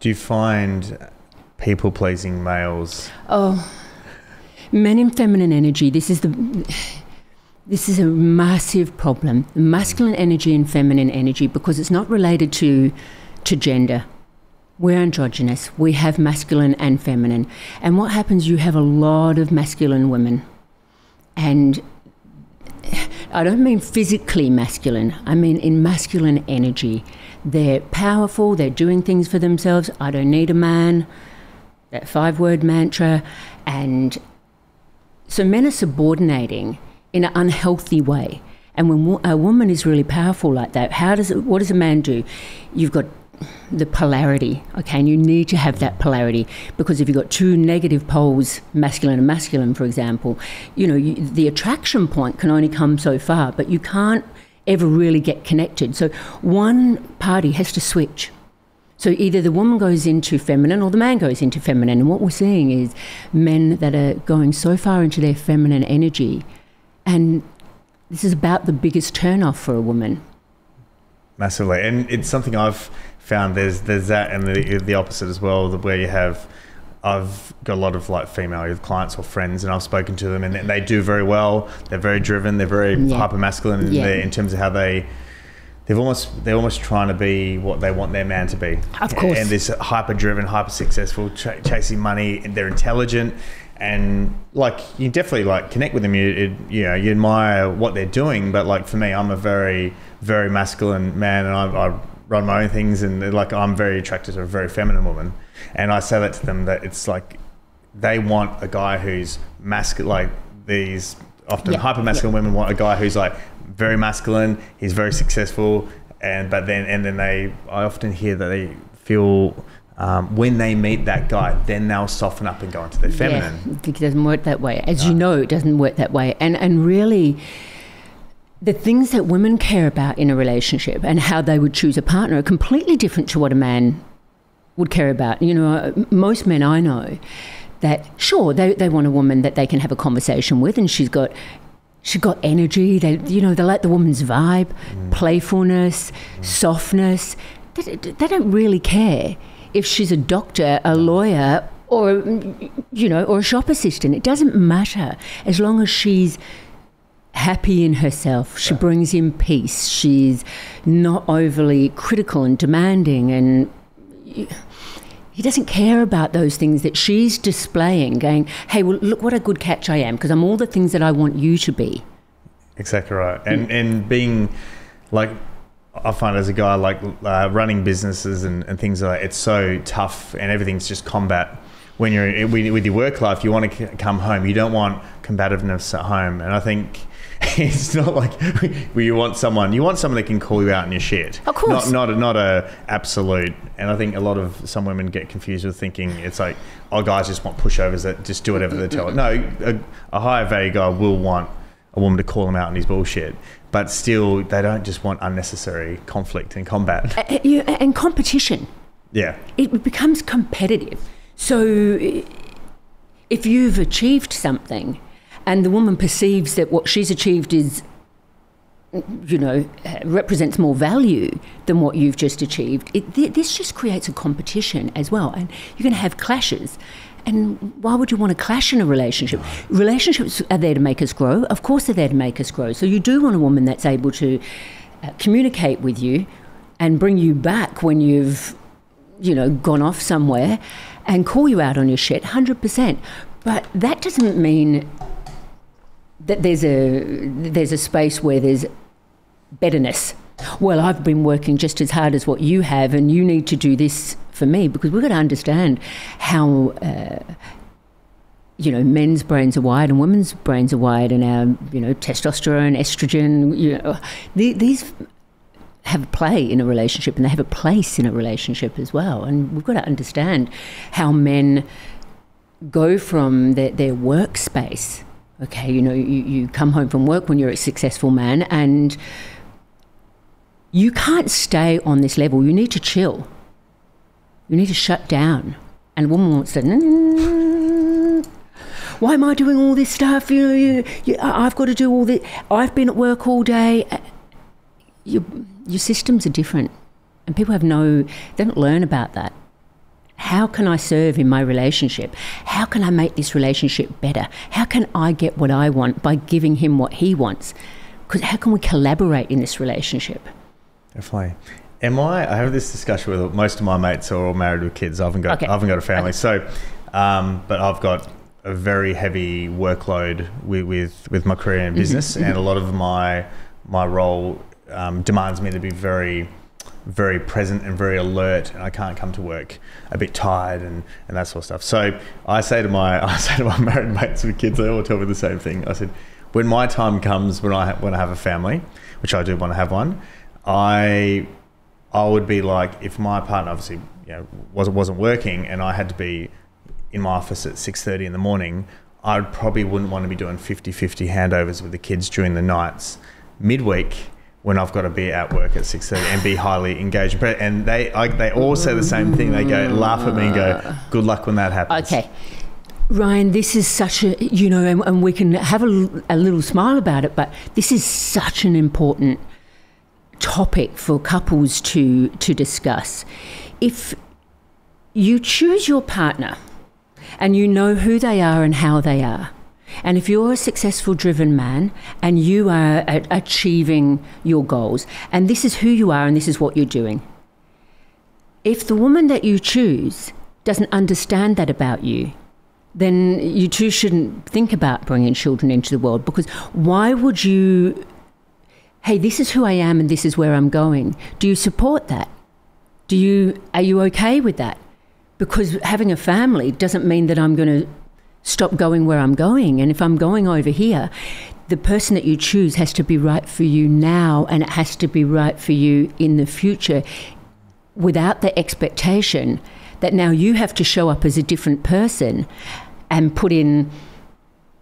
Do you find people pleasing males? Oh, men in feminine energy. This is the. This is a massive problem. Masculine energy and feminine energy, because it's not related to, to gender. We're androgynous. We have masculine and feminine. And what happens, you have a lot of masculine women. And I don't mean physically masculine, I mean in masculine energy. They're powerful, they're doing things for themselves. I don't need a man, that five word mantra. And so men are subordinating in an unhealthy way. And when a woman is really powerful like that, how does it, what does a man do? You've got the polarity, okay, and you need to have that polarity because if you've got two negative poles, masculine and masculine, for example, you know, you, the attraction point can only come so far, but you can't ever really get connected. So one party has to switch. So either the woman goes into feminine or the man goes into feminine. And what we're seeing is men that are going so far into their feminine energy, and this is about the biggest turnoff for a woman. Massively, and it's something I've found there's there's that and the the opposite as well, where you have. I've got a lot of like female clients or friends, and I've spoken to them, and they do very well. They're very driven. They're very yeah. hyper masculine in, yeah. in terms of how they they've almost they're almost trying to be what they want their man to be. Of course. And this hyper driven, hyper successful, ch- chasing money. And they're intelligent, and like you definitely like connect with them. You it, you know you admire what they're doing, but like for me, I'm a very very masculine man, and I, I run my own things, and like I'm very attracted to a very feminine woman, and I say that to them that it's like they want a guy who's masculine, like these often yep. hyper masculine yep. women want a guy who's like very masculine, he's very successful, and but then and then they I often hear that they feel. Um, when they meet that guy, then they'll soften up and go into their feminine. Yeah, it doesn't work that way. As no. you know, it doesn't work that way. And and really, the things that women care about in a relationship and how they would choose a partner are completely different to what a man would care about. You know, most men I know that sure they, they want a woman that they can have a conversation with and she's got she's got energy they you know they like the woman's vibe mm. playfulness mm. softness they, they don't really care if she's a doctor a lawyer or you know or a shop assistant it doesn't matter as long as she's happy in herself. She brings in peace. She's not overly critical and demanding, and he doesn't care about those things that she's displaying. Going, hey, well, look what a good catch I am because I'm all the things that I want you to be. Exactly right, and mm. and being like. I find as a guy like uh, running businesses and, and things like that, it's so tough and everything's just combat when you're with your work life, you want to come home. You don't want combativeness at home. And I think it's not like where you want someone. You want someone that can call you out in your shit. Of course, not not a, not a absolute. And I think a lot of some women get confused with thinking it's like, oh, guys just want pushovers that just do whatever they tell. No, a, a higher value guy will want a woman to call him out on his bullshit. But still, they don't just want unnecessary conflict and combat. And competition. Yeah. It becomes competitive. So if you've achieved something and the woman perceives that what she's achieved is you know represents more value than what you've just achieved. It, th- this just creates a competition as well. And you're going to have clashes. And why would you want to clash in a relationship? Relationships are there to make us grow. Of course they're there to make us grow. So you do want a woman that's able to uh, communicate with you and bring you back when you've you know gone off somewhere and call you out on your shit 100% but that doesn't mean that there's a there's a space where there's betterness. Well, I've been working just as hard as what you have, and you need to do this for me because we've got to understand how. Uh, you know, men's brains are wired and women's brains are wired, and our, you know, testosterone, estrogen, you know, these have a play in a relationship and they have a place in a relationship as well. And we've got to understand how men go from their, their workspace okay, you know, you, you come home from work when you're a successful man and you can't stay on this level. You need to chill. You need to shut down. And a woman wants to, mm, why am I doing all this stuff? You know, you, you, I've got to do all this. I've been at work all day. Your, your systems are different. And people have no, they don't learn about that. How can I serve in my relationship? How can I make this relationship better? How can I get what I want by giving him what he wants? Because how can we collaborate in this relationship? Definitely. Am I? I have this discussion with most of my mates are all married with kids. I haven't got. Okay. I haven't got a family. So, um, but I've got a very heavy workload with with, with my career and business, and a lot of my my role um, demands me to be very very present and very alert and I can't come to work a bit tired and, and that sort of stuff. So I say to my I say to my married mates with kids, they all tell me the same thing. I said, when my time comes when I when I have a family, which I do want to have one, I I would be like if my partner obviously you know wasn't wasn't working and I had to be in my office at six thirty in the morning, I probably wouldn't want to be doing 50-50 handovers with the kids during the nights. Midweek when I've got to be at work at six thirty and be highly engaged. And they I, they all say the same thing. They go laugh at me and go, "Good luck when that happens." Okay. Ryan, this is such a, you know, and, and we can have a, a little smile about it, but this is such an important topic for couples to, to discuss. If you choose your partner and you know who they are and how they are, and if you're a successful, driven man and you are achieving your goals, and this is who you are and this is what you're doing, if the woman that you choose doesn't understand that about you, then you too shouldn't think about bringing children into the world because why would you? Hey, this is who I am and this is where I'm going. Do you support that? Do you are you okay with that? Because having a family doesn't mean that I'm going to stop going where I'm going. And if I'm going over here, the person that you choose has to be right for you now and it has to be right for you in the future without the expectation that now you have to show up as a different person and put in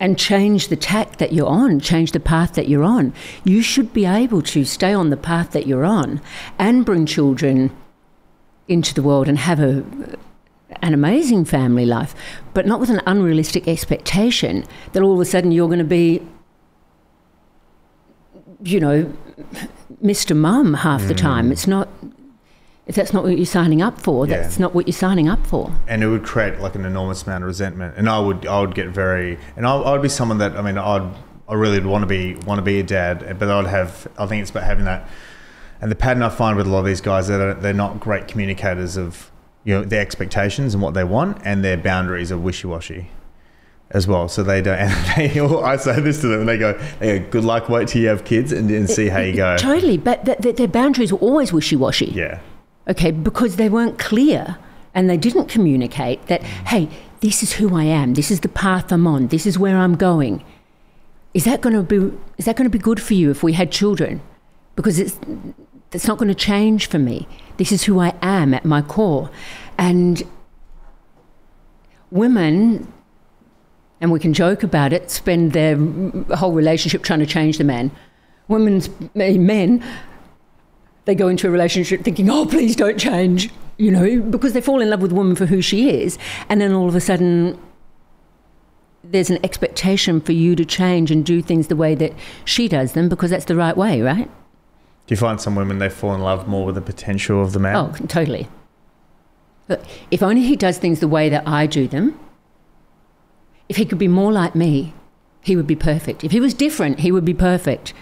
and change the tack that you're on, change the path that you're on. You should be able to stay on the path that you're on and bring children into the world and have a an amazing family life, but not with an unrealistic expectation that all of a sudden you're going to be, you know, Mr. Mum half the time. Mm. It's not. If that's not what you're signing up for, Yeah. that's not what you're signing up for. and it would create like an enormous amount of resentment. And I would, I would get very, and I, I would be someone that, I mean, I'd, I really would want to be, want to be a dad, but I'd have, I think it's about having that. And the pattern I find with a lot of these guys, they're, they're not great communicators of, you know, their expectations and what they want, and their boundaries are wishy washy as well. So they don't, and they all, I say this to them, and they go, they go, good luck, wait till you have kids and, and see how you go. Totally, but th- th- their boundaries were always wishy washy. Yeah. okay, because they weren't clear and they didn't communicate that, hey, this is who I am, this is the path I'm on, this is where I'm going. Is that going to be is that going to be good for you if we had children? Because it's that's not going to change for me. This is who I am at my core. And women and we can joke about it, spend their whole relationship trying to change the man. Women's men they go into a relationship thinking, oh, please don't change, you know, because they fall in love with a woman for who she is. And then all of a sudden, there's an expectation for you to change and do things the way that she does them because that's the right way, right? Do you find some women they fall in love more with the potential of the man? Oh, totally. But if only he does things the way that I do them, if he could be more like me, he would be perfect. If he was different, he would be perfect.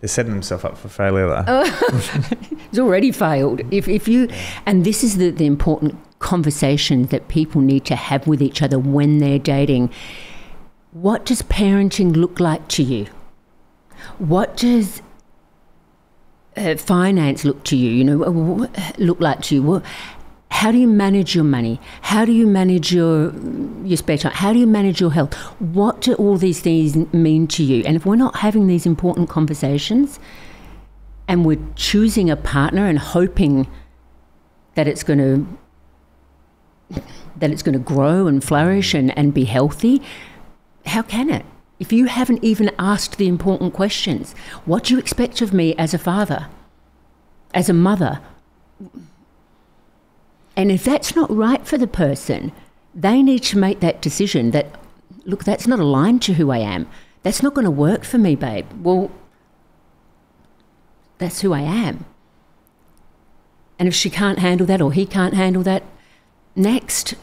They're setting themselves up for failure there. Oh. He's already failed. If, if you, and this is the, the important conversation that people need to have with each other when they're dating. What does parenting look like to you? What does uh, finance look to you? You know, wh- look like to you? What, how do you manage your money? How do you manage your your spare time? How do you manage your health? What do all these things mean to you? And if we're not having these important conversations, and we're choosing a partner and hoping that it's going to that it's going to grow and flourish and, and be healthy, how can it? If you haven't even asked the important questions, what do you expect of me as a father, as a mother? And if that's not right for the person, they need to make that decision that, look, that's not aligned to who I am. That's not going to work for me, babe. Well, that's who I am. And if she can't handle that or he can't handle that, next